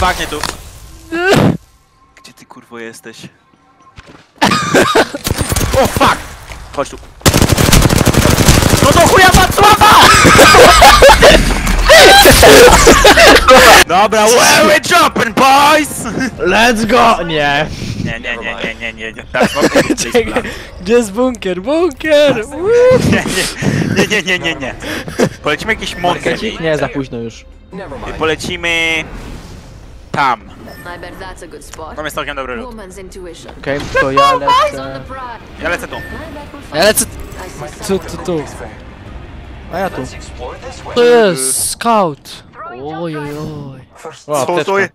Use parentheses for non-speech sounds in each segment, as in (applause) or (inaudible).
bagnie tu. Gdzie ty kurwo jesteś? (laughs) O fuck! Chodź tu. No do chuja Wacława! Dobra, where we jumping boys? Let's go! Nie. Nie, nie, nie, nie, nie, nie, nie. (laughs) Czekaj, plan. Gdzie jest bunkier? Bunkier! Woo! Nie, nie, nie, nie, nie, nie. Polecimy jakiś mądry. Nie, za późno już. Polecimy... Tam. I bet that's a good spot. Tam jest całkiem dobry lód. Woman's intuition. Okej, to ja lecę. Ja lecę tu. Ja lecę tu, tu, tu. A ja tu. To jest scout. Oj, oj, oj. Co to jest?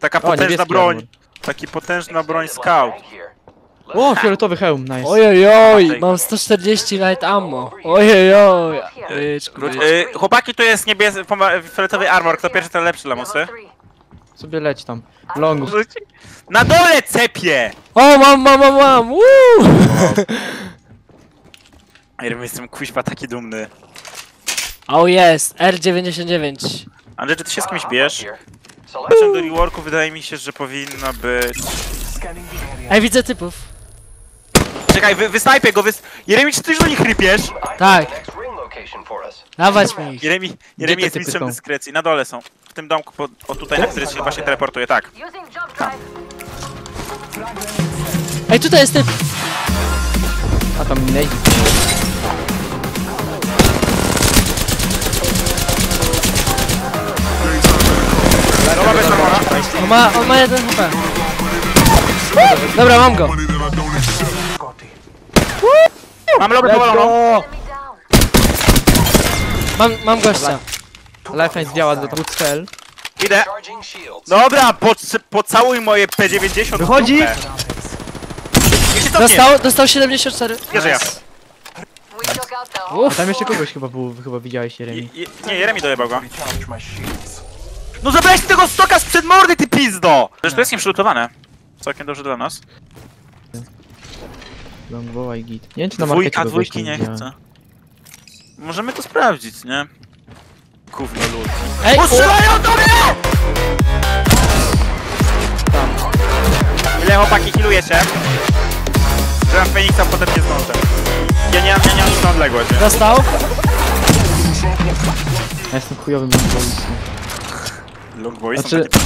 Taka potężna broń. Taki potężna broń scout. O, fioletowy hełm, nice. Oj, oj, oj. Mam 140 light ammo. Oj, oj, oj. Byczku, Wróć- byczku. Y, chłopaki, tu jest niebieski, fioletowy armor. Kto pierwszy, ten lepszy, lamusy. Sobie leć tam. Longu. Na dole cepie! O, mam, mam, mam, mam. Woo! Ja jestem kuźwa taki dumny. O, jest. R99. Andrzej, czy ty się z kimś bierz? Zacząłem do reworku, wydaje mi się, że powinno być... Ej, widzę typów. Czekaj, wy, wysnajpię go, wys... Jeremi, czy ty już do nich chrypiesz? Tak. Dawać mi ich. Jeremi, Jeremi jest mistrzem dyskrecji. Na dole są. W tym domku, po, o tutaj, na który się chyba się teleportuje, tak. Ej, tutaj jest typ. A tam nej. Dobra, weź Armora. On ma, on ma jeden HP. Dobra, mam go. Mam lobby Let's powaloną. go! Mam, mam gościa. Lifeline zwiała do cel. Idę. Dobra, poc- pocałuj moje P90 w Wychodzi! Dostał, dostał 74. Nie A Uff. tam jeszcze kogoś chyba był, chyba widziałeś Jeremi. Je, je, nie, Jeremi dojebał go. No zabrałeś tego stoka sprzed mordy, ty pizdo! Zresztą to jest nieprzygotowany. Całkiem dobrze dla nas. Longbowa i git. Nie wiem czy na markecie Dwójka, dwójki nie widziałem. chce. Możemy to sprawdzić, nie? Gówno lud. Ej, o, Postrzelają do mnie! Ile chłopaki healuje się? Że mam Feniksa potem nie zdążę. Ja nie, ja nie mam nic na odległość, nie? dostał. Ja jestem chujowym longbowisem. Long boys są Znaczy- takie...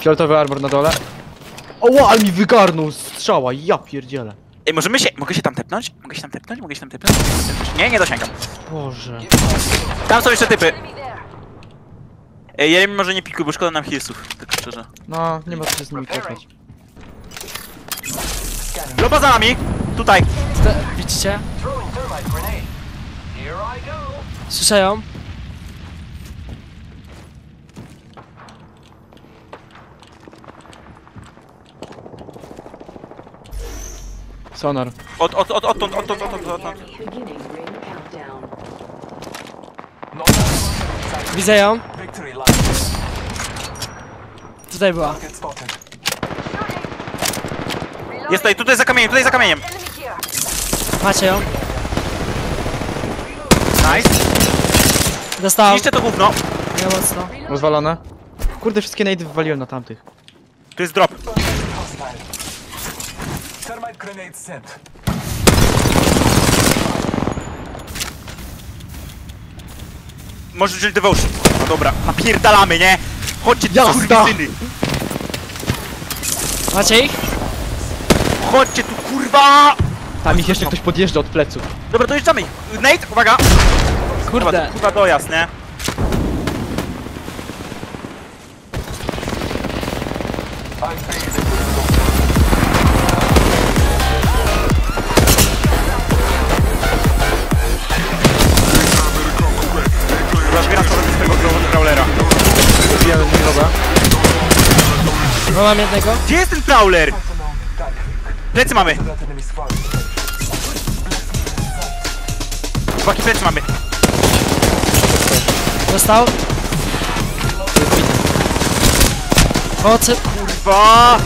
Fioletowy armor na dole. O, ale mi wygarnął strzała, ja pierdzielę. Ej, możemy się... Mogę się tam tepnąć? Mogę się tam tepnąć? Mogę się tam tepnąć? Nie, nie dosięgam. Boże. Tam są jeszcze typy. Ej, Jeremy może nie pikuj, bo szkoda nam healsów, tak szczerze. No, nie ma co się z nimi klepać. Loba za nami! Tutaj! Widzicie? Słyszę Sonar. Od, od, od, odtąd, odtąd, odtąd, odtąd. Widzę ją. Tutaj była. Jest tutaj, tutaj za kamieniem, tutaj za kamieniem. Macie ją. Nice. Dostałam. Niszczę to gówno. Nie mocno. Rozwalone. Kurde, wszystkie nade wywaliłem na tamtych. Tu jest drop. Grenade sent. Możesz wziąć devotion. No dobra, napierdalamy, nie? Chodźcie, tu Jazda! syny. Macie ich? Chodźcie tu, kurwa! Tam ich jeszcze ktoś podjeżdża od pleców. Dobra, dojeżdżamy. Nate, uwaga! Kurwa, Kurde. kurwa dojazd, nie? No mam jednego. Gdzie jest ten crawler? Plecy mamy. Chłopaki, plecy mamy. Dostał. Pomocy. Kurwa!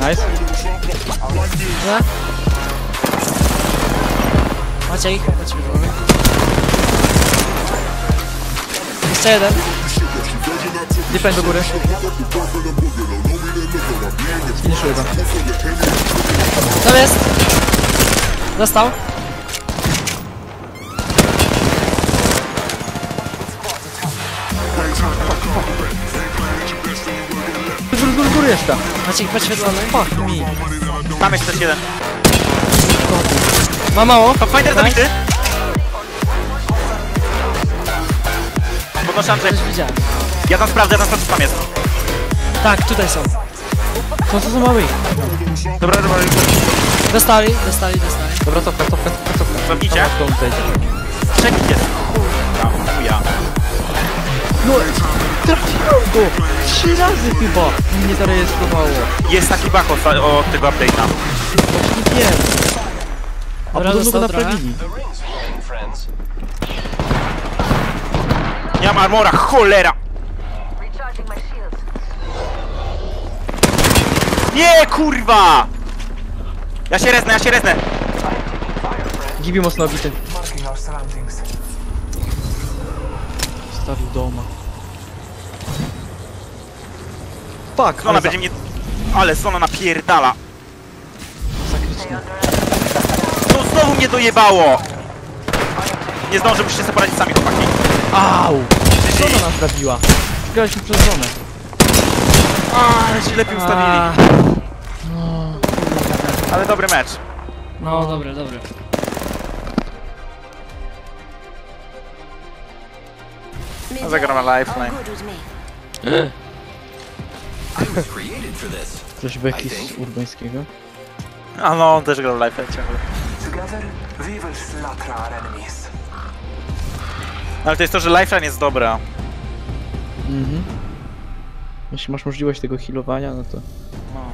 Nice. Macie ich? Macie ich. Jeszcze jeden. Defend do góry. Finiszuję go. Tam jest! Dostał? Góry, góry, góry jeszcze. Maciek podświetlony. Fuck me. Tam jest też jeden. Ma mało. Finder zabity! Podnoszę Andrzej. Coś widziałem. Ja tam sprawdzę, ja tam sprawdzę, co tam jest. Tak, tutaj są. Co to za mały? Dobra, dobra, Dostali, dostali, dostali. Dobra, cofka, cofka, cofka, cofka. Cofnijcie. Jest. Kurwa, chuja. No, trafiłem go! Trzy razy chyba! Mnie zarejestrowało. Jest taki bug od, od tego update'a. Właśnie wiem. A Dobra, podobno go naprawili. Nie mam armora, cholera! Nie, kurwa! Ja się reznę, ja się reznę. Gibi mocno obity. Stawił doma. Fuck, Zona ale będzie mnie... Ale zona napierdala. zakrycznie. No znowu mnie dojebało! Nie zdążę, musicie sobie poradzić sami, chłopaki. Au! Zona nas zabiła. Graliśmy przez zonę. A, ale się lepiej ustawili. A, Ale dobry mecz. No, dobre, dobre. No, Zagram na lifeline. Coś beki z urbańskiego. A no, on też grał lifeline ciągle. Ale to jest to, że lifeline jest dobra. Mhm. Jeśli masz możliwość tego healowania, no to... No.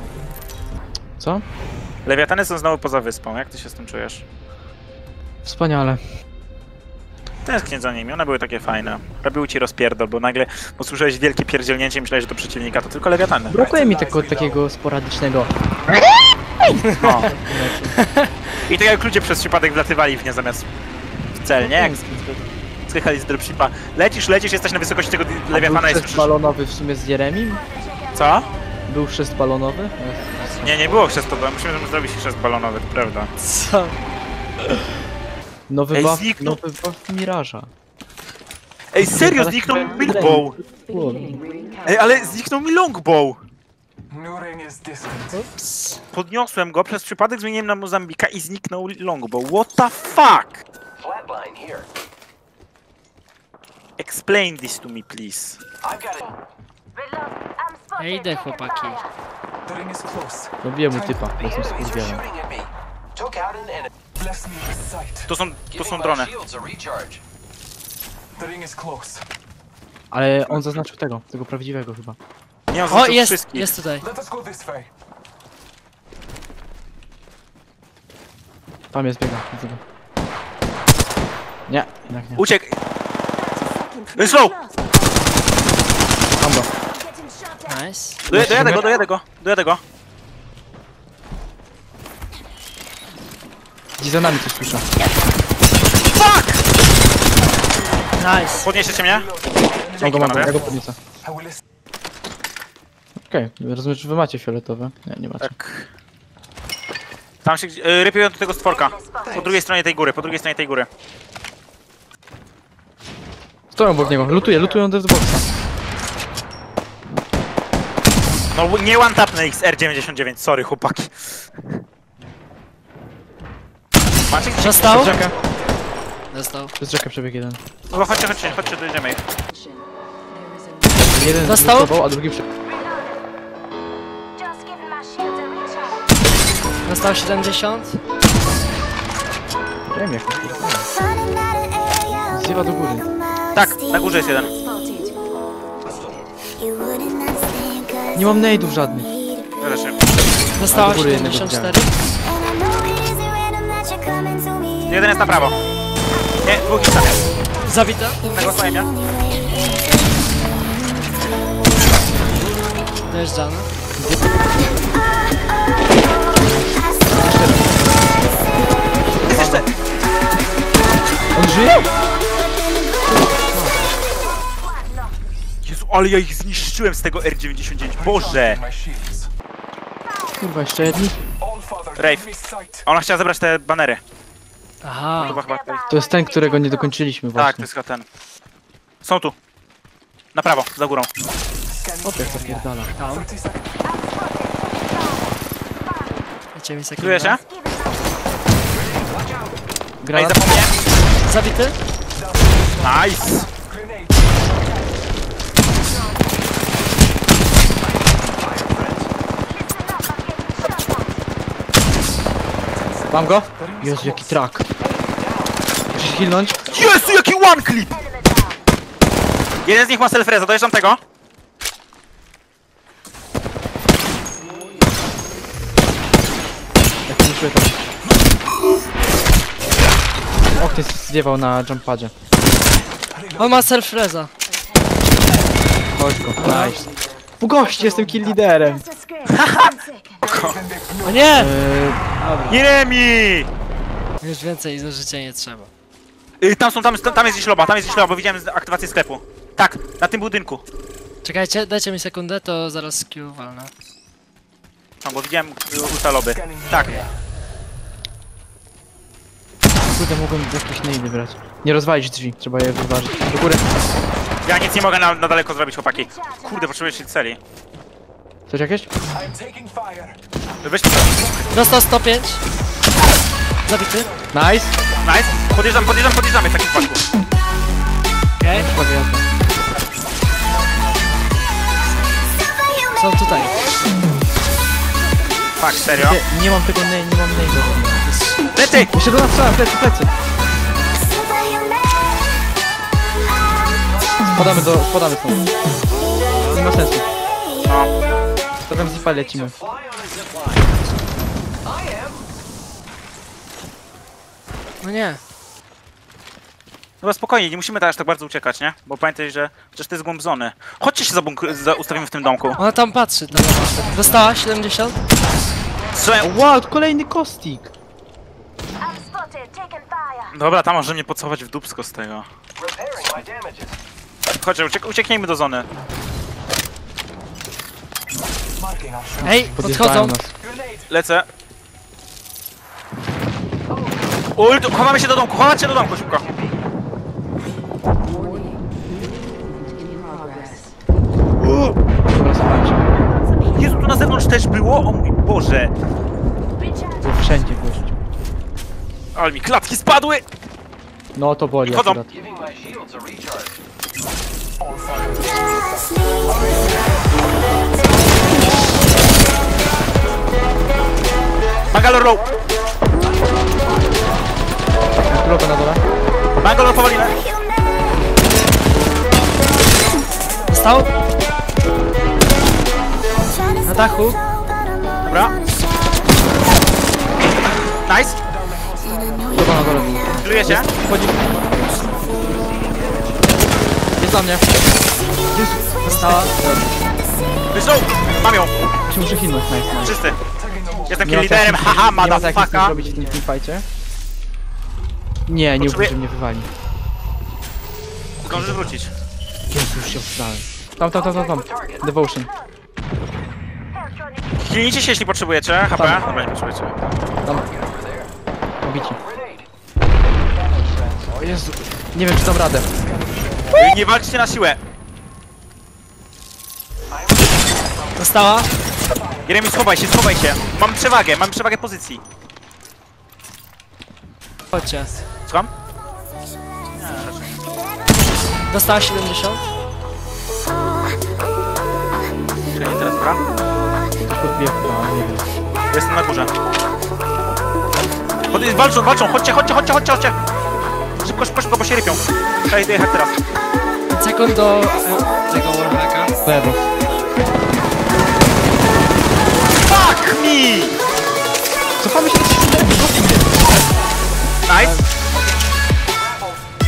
Co? Lewiatany są znowu poza wyspą, jak ty się z tym czujesz? Wspaniale. Tęsknię za nimi, one były takie fajne. Robiły ci rozpierdol, bo nagle usłyszałeś wielkie pierdzielnięcie i myślałeś, że to przeciwnika, to tylko lewiatany. Brakuje mi tego takiego sporadycznego... No. (laughs) I tak jak ludzie przez przypadek wlatywali w nie zamiast w cel, nie? Jak skakali z dropshipa. Lecisz, lecisz, jesteś na wysokości tego lewiatana i chrzest słyszysz... balonowy w sumie z Jeremim? Co? Był chrzest balonowy? Nie, nie było chrzestowego. Musimy zrobić chrzest balonowy, to prawda. Co? Nowy Ej, buff, zniknął. nowy buff Miraża. Ej, serio, zniknął mi countdown. Ej, ale zniknął mi longbow! Ups. Podniosłem go, przez przypadek zmieniłem na Mozambika i zniknął longbow. What the fuck? Flatline here. Explain this to me, please. Ja idę, chłopaki. Close. Robiłem mu typa, bo with sight. To są, to są drony. Ale on zaznaczył tego, tego prawdziwego chyba. Nie mam O, jest, wszystkich. jest tutaj. Tam jest biega, widzę go. Nie, jednak nie. Uciekł! Slow! Mam go. Nice. Doje- Dojadę go, dojadę go, dojadę go. Gdzieś za nami coś słyszę. Nice. Podnieście mnie? Mam Dzięki go, mam ja go podniosę. Okej, rozumiem, że wy macie fioletowe. Nie, nie macie. Tak. Tam się y, rypią do tego stworka. Po drugiej stronie tej góry, po drugiej stronie tej góry. Stoją obok niego, lutuję, lutują Deathboxa. No nie one tap na XR99, sorry chłopaki. Macie gdzieś? Dostał? Przez rzekę, Dostał. przez rzekę przebiegł jeden. No chodźcie, chodźcie, chodźcie, dojedziemy ich. Jeden Dostał? lutował, a drugi recharge. Dostał 70. Wiem jak Zjewa do góry. Tak, na górze jest jeden. Nie mam nade'ów żadnych. Nie. Dostała do góry jednego 74. Jeden jest na prawo. Nie, dwóch ich tam jest. Zabita. Tego mnie. Dojeżdżana. Jest jeszcze! On żyje? Ale ja ich zniszczyłem z tego R99. Boże! Kurwa, jeszcze jedni? Sight. Ona chciała zebrać te banery. Aha. Chyba. To jest ten, którego nie dokończyliśmy Tak, to właśnie. jest chyba ten. Są tu. Na prawo, za górą. Scanning Opie, the co area. pierdala. Tam. 30 seconds. Dajcie mi sekundę. Czujesz się? Ej, Granat. zapomniałem. Zabity? Nice! Grenade. Mam go? Jezu, jaki trak. Musisz hilnąć? Jezu, jaki one clip! Jeden z nich ma self-reza, dojeżdżam tego. Jak nie czuję tam. Okny zdiewał na jumpadzie. On ma self-reza. Chodź go. Nice. U gości, jestem kill liderem. (laughs) (laughs) O nie! Eee, Jeremi! Już więcej do życia nie trzeba. Y, tam są, tam, jest- tam jest gdzieś loba, tam jest gdzieś loba, bo widziałem aktywację sklepu. Tak, na tym budynku. Czekajcie, dajcie mi sekundę, to zaraz Q walnę. No, bo widziałem y, ulta loby. Tak. kurde, mogłem jakieś naidy brać. Nie rozwalić drzwi, trzeba je wyważyć. Do góry. Ja nic nie mogę na, na daleko zrobić, chłopaki. Kurde, potrzebuję się celi. Coś jakieś? Weź to. Dostał 105. Zabity. Nice. Nice. Podjeżdżam, podjeżdżam, podjeżdżamy w takim przypadku. Okej. Podjeżdżam. Są tutaj. Fuck, serio? Nie, nie mam tego, nie, nie mam naida. Lecę! Jeszcze do nas strzałem, plecy, plecy. Spadamy do, spadamy stąd. Nie ma sensu. No. Stawiam zipa, lecimy. No nie. Chyba spokojnie, nie musimy aż tak bardzo uciekać, nie? Bo pamiętaj, że przecież to jest głąb zony. Chodźcie się zabunk- za ustawimy w tym domku. Ona tam patrzy, lewa. Dostała 70. Strzelaj- Wow, kolejny kostik. Spotted, fire. Dobra, tam może mnie pocałować w dupsko z tego. Repairing my damages. Chodźcie, uciek ucieknijmy do zony. Ej, podchodzą. Lecę. Ult, chowamy się do domku, chować się do domku, szybko. Jezu, tu na zewnątrz też było? O mój Boże. Tu wszędzie gość. Ale mi klatki spadły! No to boli Chodzą. akurat. Bangalore low! Logo na dole. Bangalore powalimy. Dostał? Na dachu. Dobra. Nice. Logo na dole. Piluje się. Chodzi. Jest na mnie. Dostała. Wyszło. Mam ją. Czy muszę hilnąć? Nice, nice. Wszyscy. Jestem Nie ma liderem, haha, motherfucker. zrobić w tym teamfightie. Nie, nie Potrzebuję- uwierzę, mnie wywali. Zdążysz wrócić. Jezu, już się wstałem. Tam, tam, tam, tam, tam. Devotion. Hilnijcie się, jeśli potrzebujecie. HP. Dobra, nie potrzebujecie. Tam. Obici. O Jezu. Nie wiem, czy dam radę. Nie walczcie na siłę. Dostała. Jeremy, schowaj się, schowaj się. Mam przewagę, mam przewagę pozycji. Chodźcie. Słucham? Dostała 70. Ile nie teraz, wiem. Jestem na górze. Pod, walczą, walczą, chodźcie, chodźcie, chodźcie, chodźcie, chodźcie. Szybko, szybko, szybko, bo się rypią. Trzeba ich dojechać teraz. 5 sekund do e, tego wallhacka. Lewo. Ej! Cofamy się do 34. Nice.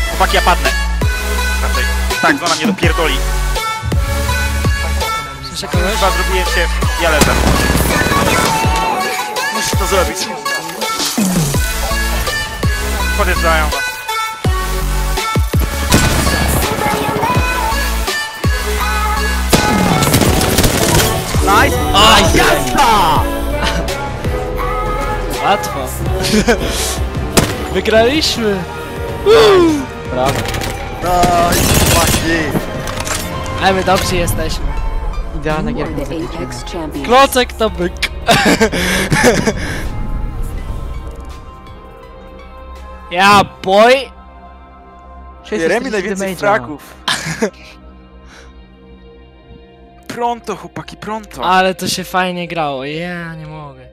Chłopaki, ja padnę. Raczej. Tak, zwana mnie dopierdoli. Słyszę? Chyba zrobiłem się... Ja lecę. Musisz to zrobić. Podjeżdżają was. Nice! Nice! Jazda! (laughs) Wygraliśmy! Brawo. Nice, właśnie. Ale my dobrzy jesteśmy. Idealna gierka. Klocek to byk. (laughs) Ja, boy! Jeremy najwięcej damage'a. fraków. (laughs) Pronto, chłopaki, pronto. Ale to się fajnie grało. Ja nie mogę.